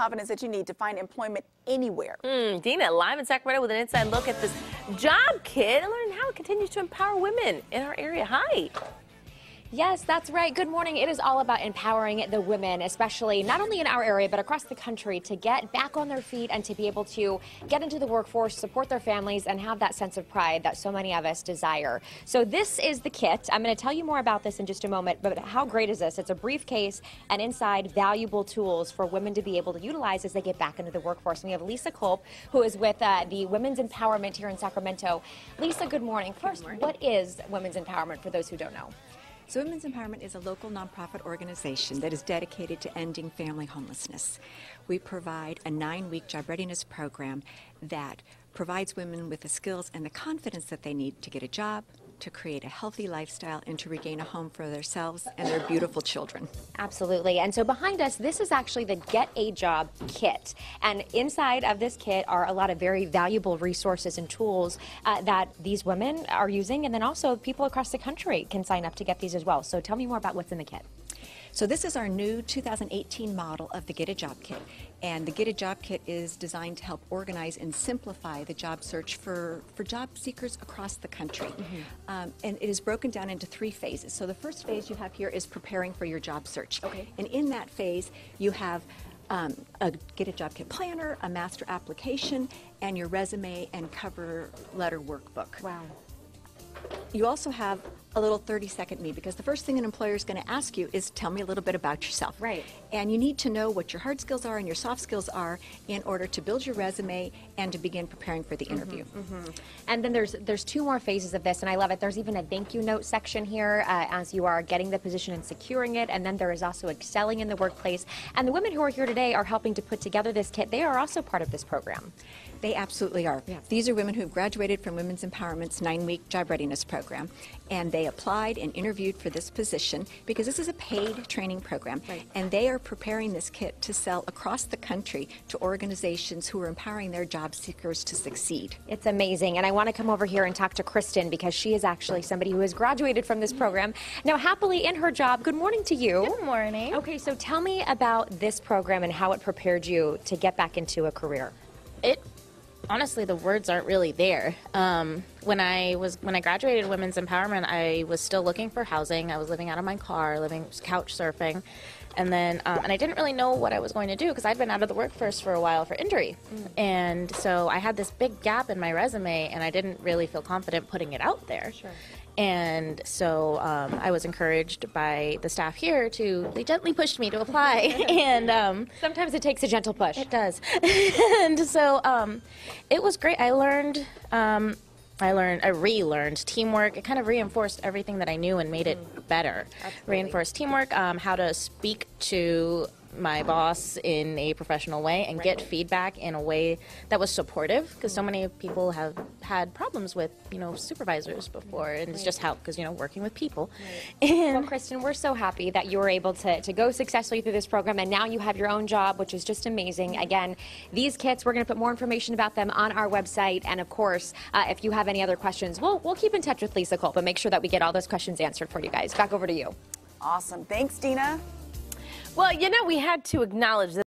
confidence that you need to find employment anywhere. Mm, Dina, live in Sacramento with an inside look at this job kit and learn how it continues to empower women in our area. Hi. Yes, that's right. Good morning. It is all about empowering the women, especially not only in our area, but across the country, to get back on their feet and to be able to get into the workforce, support their families, and have that sense of pride that so many of us desire. So, this is the kit. I'm going to tell you more about this in just a moment, but how great is this? It's a briefcase and inside valuable tools for women to be able to utilize as they get back into the workforce. And we have Lisa Culp, who is with uh, the Women's Empowerment here in Sacramento. Lisa, good morning. First, good morning. what is Women's Empowerment for those who don't know? So, Women's Empowerment is a local nonprofit organization that is dedicated to ending family homelessness. We provide a nine week job readiness program that provides women with the skills and the confidence that they need to get a job, to create a healthy lifestyle and to regain a home for themselves and their beautiful children. Absolutely. And so behind us, this is actually the Get a Job kit. And inside of this kit are a lot of very valuable resources and tools uh, that these women are using. And then also people across the country can sign up to get these as well. So tell me more about what's in the kit. So this is our new 2018 model of the Get a Job Kit. And the Get a Job Kit is designed to help organize and simplify the job search for, for job seekers across the country. Mm-hmm. Um, and it is broken down into three phases. So the first phase you have here is preparing for your job search. Okay. And in that phase, you have um, a Get a Job Kit planner, a master application, and your resume and cover letter workbook. Wow. You also have a little 30 second me because the first thing an employer is going to ask you is tell me a little bit about yourself. Right. And you need to know what your hard skills are and your soft skills are in order to build your resume and to begin preparing for the mm-hmm, interview. Mm-hmm, mm-hmm. And then there's there's two more phases of this and I love it. There's even a thank you note section here uh, as you are getting the position and securing it and then there is also excelling in the workplace. And the women who are here today are helping to put together this kit. They are also part of this program. They absolutely are. Yeah. These are women who have graduated from Women's Empowerment's nine week job readiness program, and they applied and interviewed for this position because this is a paid training program. Right. And they are preparing this kit to sell across the country to organizations who are empowering their job seekers to succeed. It's amazing. And I want to come over here and talk to Kristen because she is actually somebody who has graduated from this program. Now, happily in her job, good morning to you. Good morning. Okay, so tell me about this program and how it prepared you to get back into a career. It honestly the words aren't really there um, when i was when i graduated women's empowerment i was still looking for housing i was living out of my car living couch surfing and then um, and i didn't really know what i was going to do because i'd been out of the workforce for a while for injury mm. and so i had this big gap in my resume and i didn't really feel confident putting it out there sure. And so um, I was encouraged by the staff here to, they gently pushed me to apply. and um, sometimes it takes a gentle push. It does. and so um, it was great. I learned, um, I learned, I relearned teamwork. It kind of reinforced everything that I knew and made it better. Absolutely. Reinforced teamwork, um, how to speak to my boss in a professional way and get feedback in a way that was supportive because so many people have had problems with you know supervisors before and it's just how because you know working with people. Right. and well kristen we're so happy that you were able to, to go successfully through this program and now you have your own job which is just amazing. Again these kits we're going to put more information about them on our website and of course uh, if you have any other questions we'll, we'll keep in touch with lisa culp but make sure that we get all those questions answered for you guys. Back over to you. Awesome. Thanks dina well, you know, we had to acknowledge that.